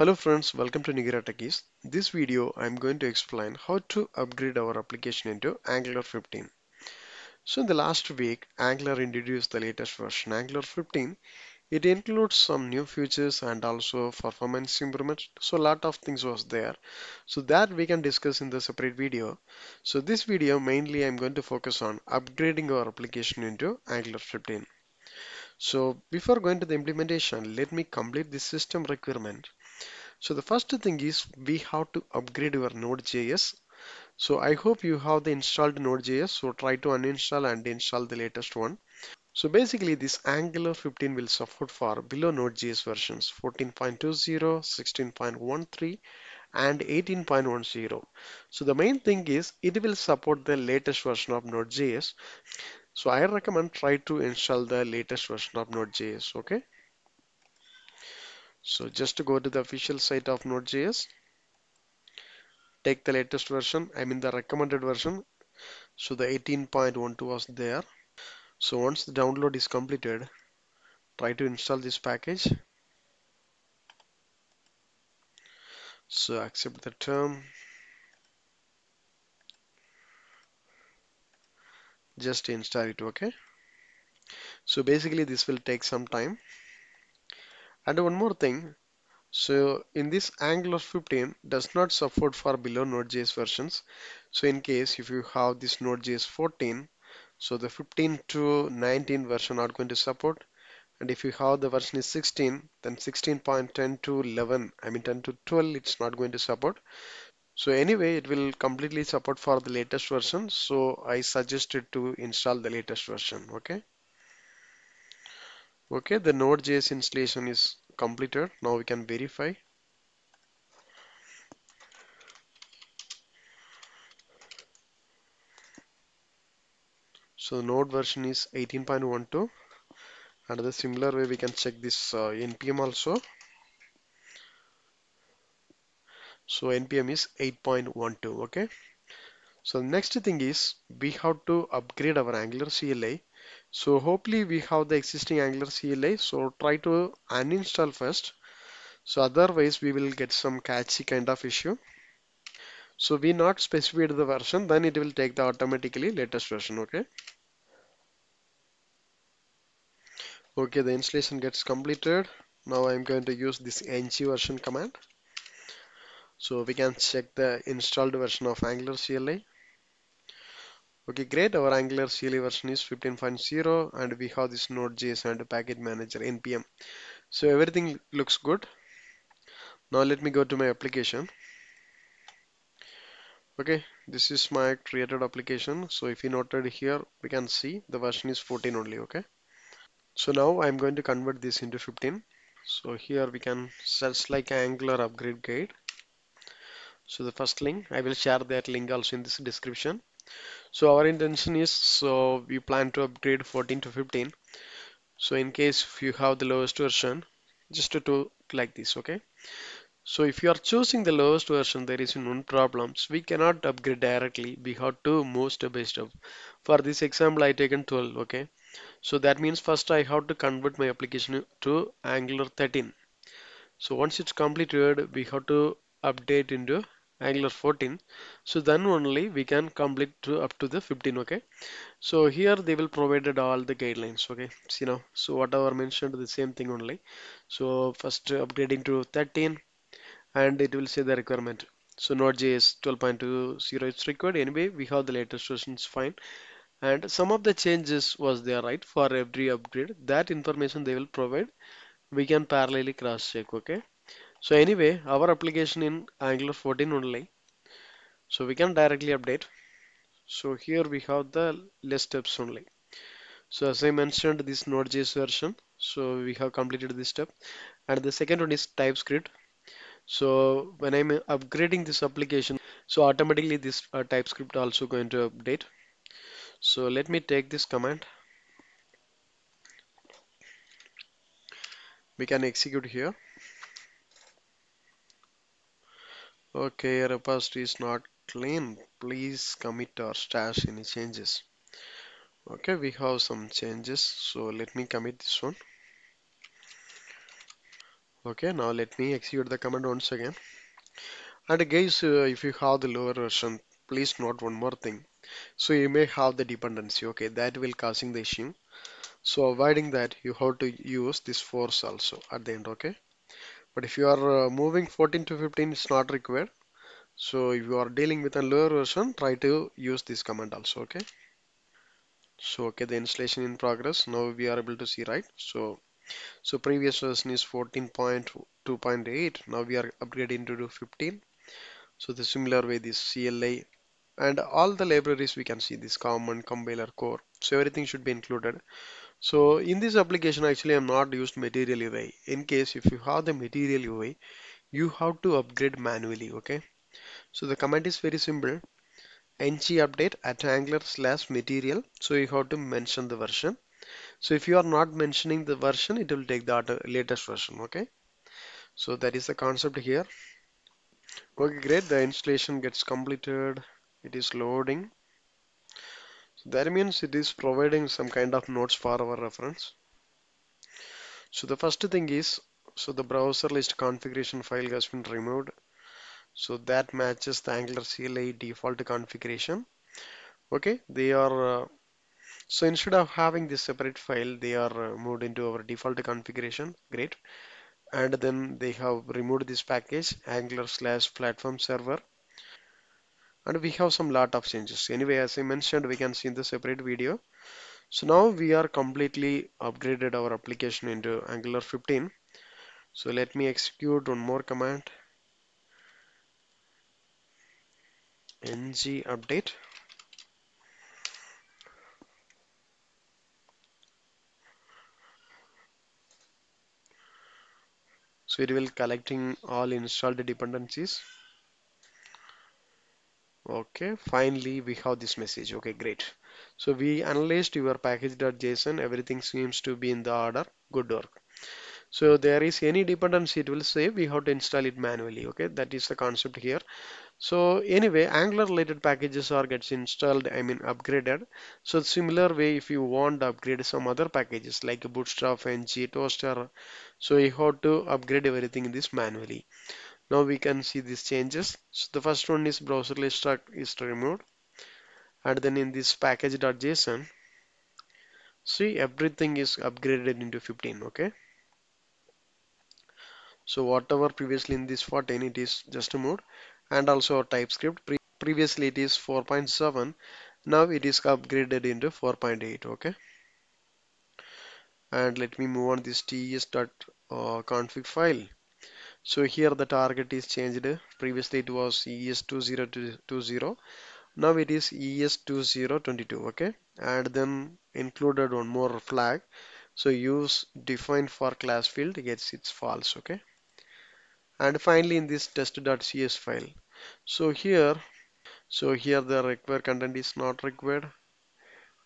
Hello friends, welcome to Nihira Techiees. This video I'm going to explain how to upgrade our application into Angular 15. So in the last week, Angular introduced the latest version, Angular 15. It includes some new features and also performance improvements. So a lot of things was there. So that we can discuss in the separate video. So this video mainly I'm going to focus on upgrading our application into Angular 15. So before going to the implementation, let me complete the system requirement. So the first thing is we have to upgrade your Node.js. So I hope you have the installed Node.js. So try to uninstall and install the latest one. So basically this Angular 15 will support for below Node.js versions 14.20, 16.13 and 18.10. So the main thing is it will support the latest version of Node.js. So I recommend try to install the latest version of Node.js. Okay. So just to go to the official site of Node.js, take the latest version, I mean the recommended version. So the 18.12 was there. So once the download is completed, try to install this package. So accept the term. Just install it, okay? So basically this will take some time. And one more thing, so in this Angular 15 does not support for below Node.js versions. So in case if you have this Node.js 14, so the 15 to 19 version are going to support. And if you have the version is 16, then 16.10 to 11, I mean 10 to 12, it's not going to support. So anyway, it will completely support for the latest version. So I suggested to install the latest version. Okay. Okay, the Node.js installation is completed. Now we can verify. So Node version is 18.12 and the similar way we can check this uh, npm also. So npm is 8.12 okay. So next thing is we have to upgrade our Angular CLI. So hopefully we have the existing Angular CLI. So try to uninstall first. So otherwise we will get some catchy kind of issue. So we not specified the version, then it will take the automatically latest version. Okay. Okay, the installation gets completed. Now I'm going to use this ng version command. So we can check the installed version of Angular CLI. Okay, great. Our Angular CLI version is 15.0 and we have this Node.js and package manager npm. So everything looks good. Now let me go to my application. Okay, this is my created application. So if you noted here, we can see the version is 14 only. Okay. So now I'm going to convert this into 15. So here we can search like Angular upgrade guide. So the first link, I will share that link also in this description. So our intention is, so we plan to upgrade 14 to 15. So in case if you have the lowest version, just to do like this, okay? So if you are choosing the lowest version, there is no problems. We cannot upgrade directly. We have to move step by step. For this example, I taken 12, okay? So that means first I have to convert my application to Angular 13. So once it's completed, we have to update into Angular 14. So then only we can complete to up to the 15. Okay. So here they will provided all the guidelines. Okay. See now. So whatever mentioned the same thing only. So first upgrading to 13 and it will say the requirement. So Node.js 12.20 is required. Anyway, we have the latest versions fine and some of the changes was there right for every upgrade that information they will provide we can parallelly cross check okay so anyway our application in angular 14 only. So we can directly update. So here we have the list steps only. So as I mentioned this node.js version so we have completed this step. And the second one is TypeScript. So when I'm upgrading this application so automatically this uh, TypeScript also going to update. So let me take this command. We can execute here. Okay, repository is not clean. Please commit or stash any changes. Okay, we have some changes. So let me commit this one. Okay, now let me execute the command once again. And guys, uh, if you have the lower version, please note one more thing. So you may have the dependency, okay, that will causing the issue. So avoiding that, you have to use this force also at the end, okay? But if you are uh, moving 14 to 15, it's not required. So if you are dealing with a lower version, try to use this command also, okay? So okay, the installation in progress. Now we are able to see, right? So so previous version is 14.2.8. Now we are upgrading to 15. So the similar way, this CLI and all the libraries we can see this common compiler core. So everything should be included. So in this application, actually, I'm not used Material UI. In case if you have the Material UI, you have to upgrade manually. Okay. So the command is very simple. ng update at angular slash material. So you have to mention the version. So if you are not mentioning the version, it will take the latest version. Okay. So that is the concept here. Okay, great. The installation gets completed. It is loading. That means it is providing some kind of notes for our reference. So the first thing is, so the browser list configuration file has been removed. So that matches the Angular CLI default configuration. Okay, they are, uh, so instead of having this separate file, they are uh, moved into our default configuration. Great. And then they have removed this package, Angular slash platform server. And we have some lot of changes. Anyway, as I mentioned, we can see in the separate video. So now we are completely upgraded our application into Angular 15. So let me execute one more command ng update so it will collecting all installed dependencies okay finally we have this message. Okay great. So we analyzed your package.json everything seems to be in the order. Good work. So there is any dependency it will say we have to install it manually. Okay that is the concept here. So anyway, Angular related packages are gets installed, I mean upgraded. So similar way, if you want to upgrade some other packages like Bootstrap, ng, Toastr, so you have to upgrade everything in this manually. Now we can see these changes. So the first one is browser list is removed, and then in this package.json, see everything is upgraded into 15. Okay. So whatever previously in this 14, it is just moved, and also our TypeScript. Pre previously it is 4.7 now it is upgraded into 4.8 okay and let me move on this tsconfig uh, file so here the target is changed. Previously it was es2020 now it is es2022 okay? And then included one more flag. So use define for class field gets its false okay? And finally in this test.cs file. So here so here the required content is not required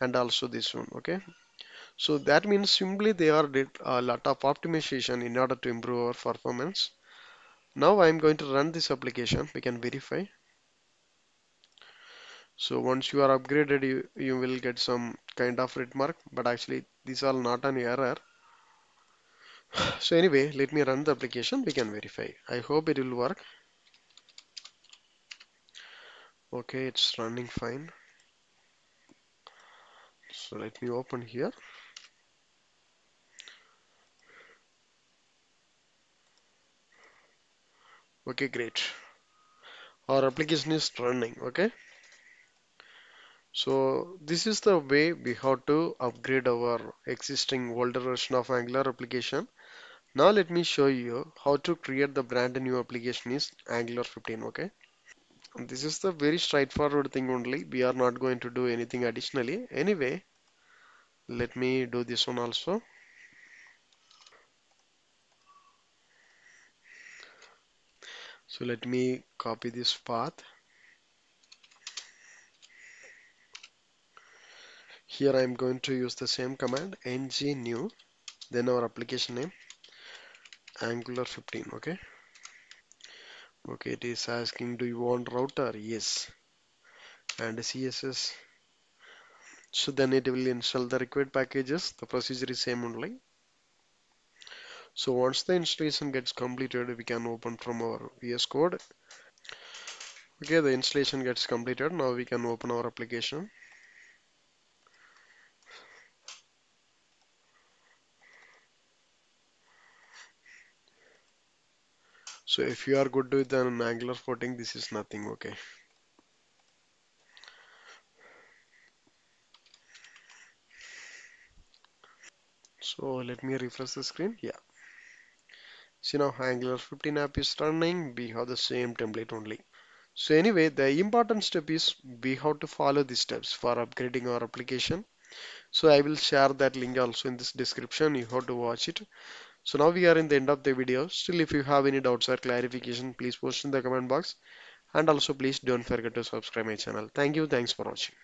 and also this one okay? So that means simply they are did a lot of optimization in order to improve our performance now I'm going to run this application. We can verify. So once you are upgraded you, you will get some kind of red mark but actually these are not an error. So anyway let me run the application. We can verify. I hope it will work. Okay it's running fine. So let me open here okay great. Our application is running okay? So this is the way we have to upgrade our existing older version of Angular application. Now let me show you how to create the brand new application is Angular 15 okay? This is the very straightforward thing only. We are not going to do anything additionally. Anyway let me do this one also so let me copy this path. Here I'm going to use the same command ng new then our application name angular 15 okay? Okay it is asking do you want router? Yes. And css so then it will install the required packages. The procedure is same only So once the installation gets completed, we can open from our VS Code. Okay, the installation gets completed. Now we can open our application. So if you are good with an Angular 14, this is nothing, okay. So let me refresh the screen. Yeah. See now Angular 15 app is running. We have the same template only. So anyway, the important step is we have to follow these steps for upgrading our application. So I will share that link also in this description. You have to watch it. So now we are in the end of the video. Still, if you have any doubts or clarification, please post in the comment box. And also please don't forget to subscribe my channel. Thank you. Thanks for watching.